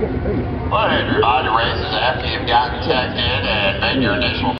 What? Odd your races after you've gotten checked in and made your initial